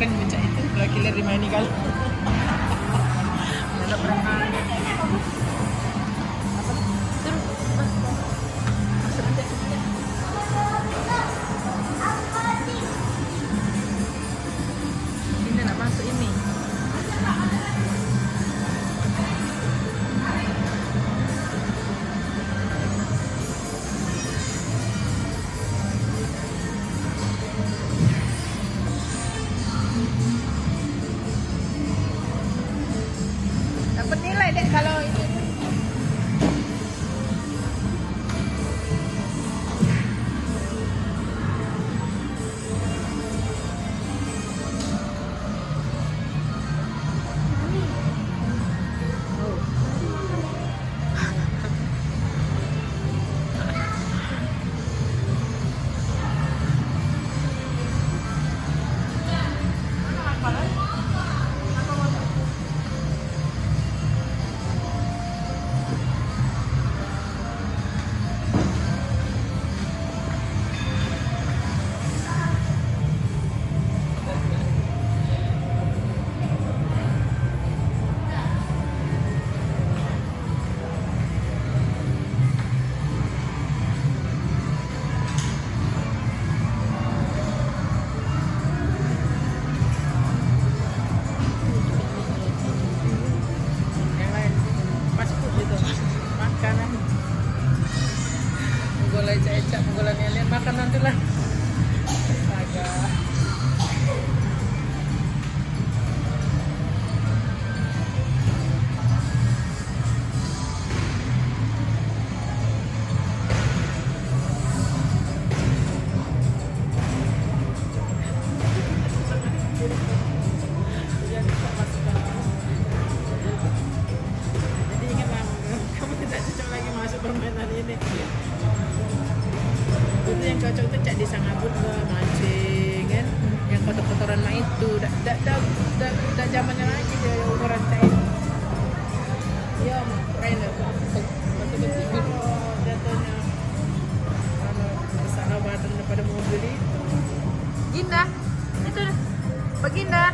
kan baca itu dua kilo lima ini kan. Kalau. Permainan ini. Itu yang cocok itu cak di sangabut ke itu, dah dah dah dah, dah zamannya lagi dia umuran. Iya, kain lah. Betul-betul jatuhnya. Kalau ke sana badan daripada mobil itu. Ginda, itu Baginda.